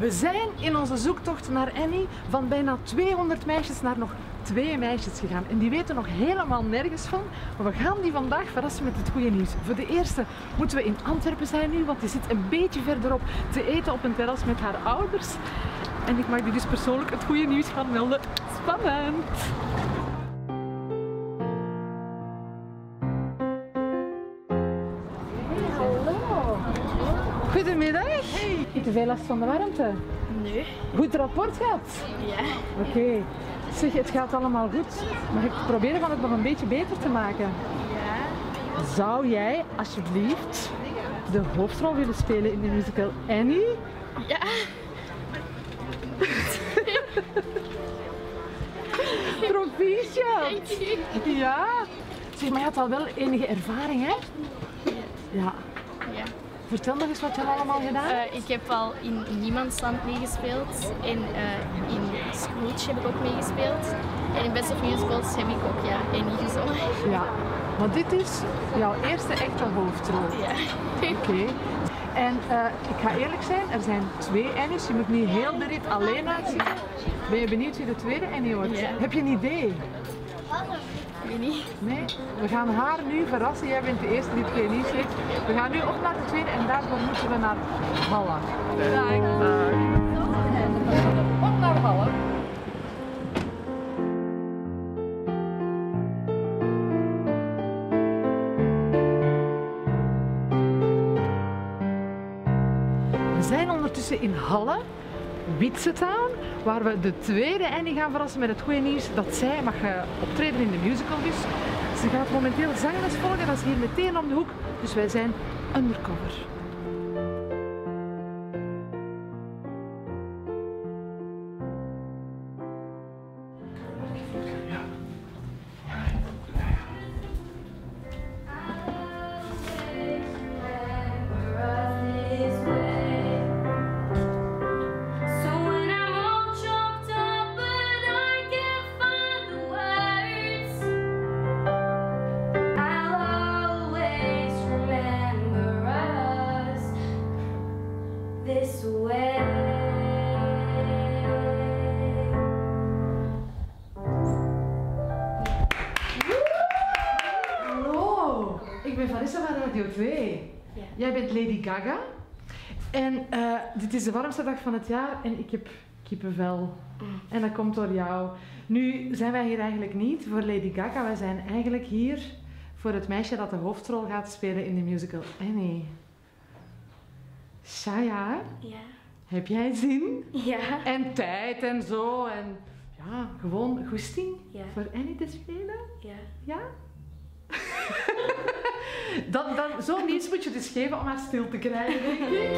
We zijn in onze zoektocht naar Annie van bijna 200 meisjes naar nog twee meisjes gegaan. En die weten nog helemaal nergens van. Maar we gaan die vandaag verrassen met het goede nieuws. Voor de eerste moeten we in Antwerpen zijn nu, want die zit een beetje verderop te eten op een terras met haar ouders. En ik mag die dus persoonlijk het goede nieuws gaan melden. Spannend! Goedemiddag! Heb je veel last van de warmte? Nee. Goed rapport gehad? Ja. Oké. Zeg, het gaat allemaal goed. Mag ik proberen van het nog een beetje beter te maken? Ja. Zou jij alsjeblieft de hoofdrol willen spelen in de musical Annie? Ja. Proficiat! Ja. Zeg, maar je had al wel enige ervaring, hè? Ja. Vertel nog eens wat je allemaal gedaan hebt. Eh, ik heb al in Niemandsland meegespeeld en eh, in Scrooge heb ik ook meegespeeld. En in Best of Musicals heb ik ook ja, Annie gezongen. Ja. Maar dit is jouw eerste echte hoofdrol. Ja. Oké. En eh, ik ga eerlijk zijn, er zijn twee Annie's. Je moet niet heel de rit alleen uitzitten. Ben je benieuwd wie de tweede Annie wordt? Ja. Heb je een idee? Niet. Nee? We gaan haar nu verrassen. Jij bent de eerste die het nieuws heeft. We gaan nu op naar de tweede en daarvoor moeten we naar Halle. Op naar Halle. We zijn ondertussen in Halle, Witsetaan, waar we de tweede Annie gaan verrassen met het goede nieuws dat zij mag eh, optreden in de musical dus. Ze gaat momenteel zangles volgen, dat is hier meteen om de hoek, dus wij zijn undercover. Van Radio 2. Ja. Jij bent Lady Gaga. En eh, dit is de warmste dag van het jaar en ik heb kippenvel. En dat komt door jou. Nu zijn wij hier eigenlijk niet voor Lady Gaga. Wij zijn eigenlijk hier voor het meisje dat de hoofdrol gaat spelen in de musical Annie. Shaya, Ja. heb jij zin? Ja. En tijd en zo. En ja, gewoon goesting Ja. voor Annie te spelen? Ja. Ja? dan, dan, zo'n nieuws moet je dus geven om haar stil te krijgen, denk ik.